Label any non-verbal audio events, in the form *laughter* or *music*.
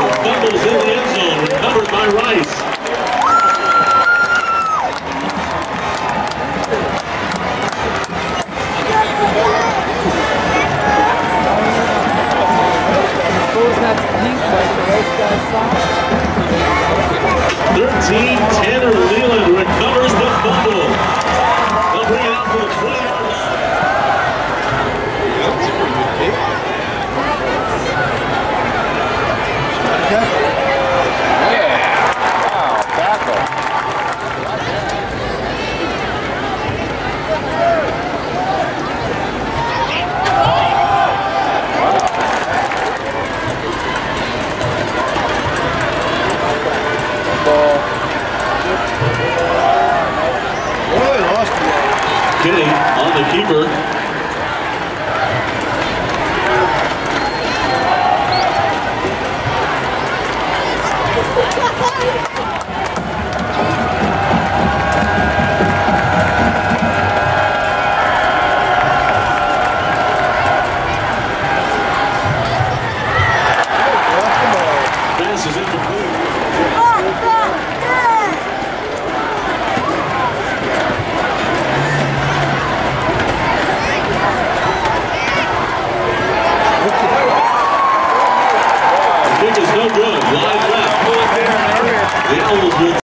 fumbles in the end zone, recovered by Rice. Thirteen, On the keeper. *laughs* is no good. Wide left. They almost went.